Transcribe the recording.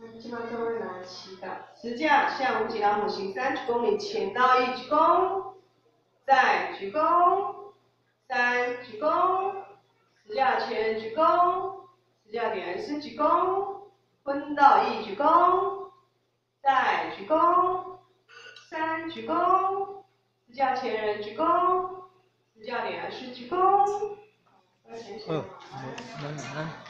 基本上都会拿七的。十架向无极老母行三鞠躬，你前到一鞠躬，再鞠躬，三鞠躬，十架前鞠躬，十架点四鞠躬，昏倒一鞠躬，再鞠躬，三鞠躬，十架前人鞠躬，十架点四鞠躬。嗯，来来来。